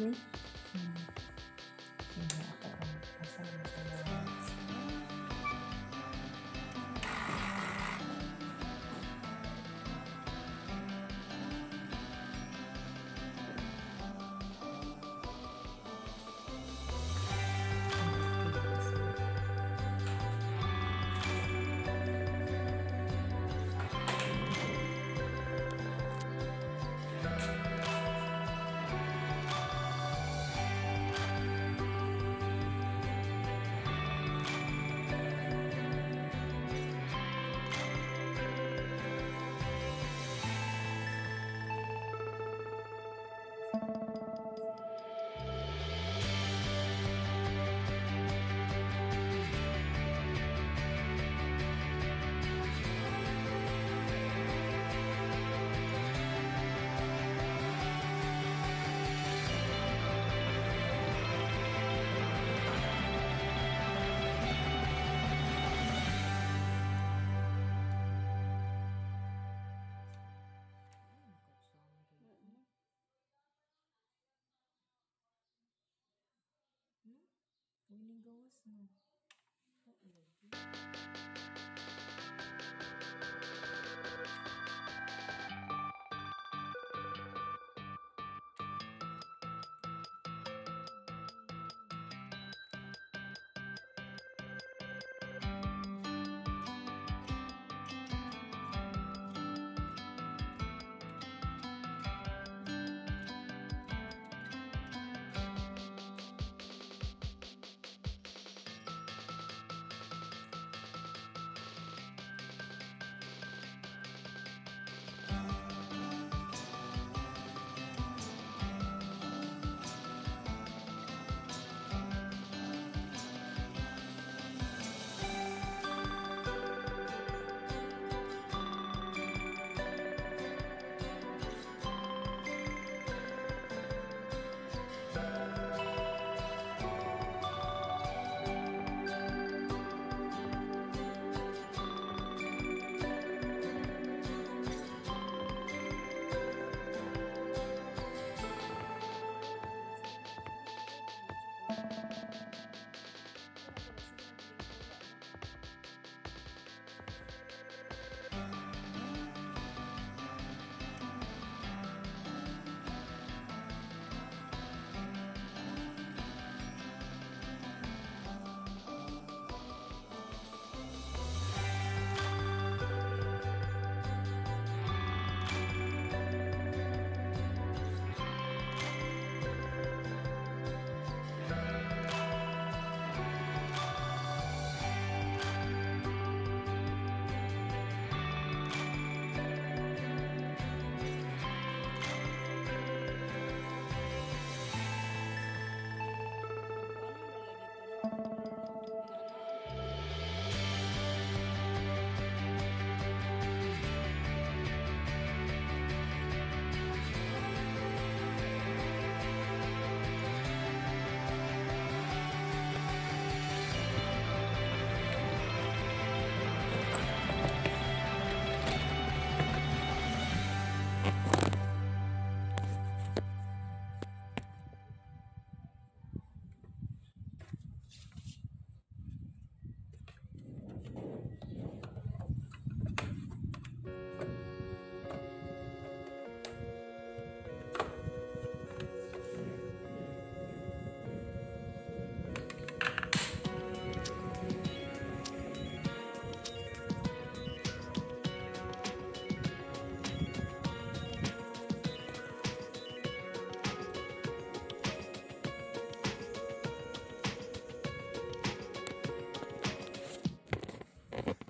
Academy Winning gawas no. Oh. you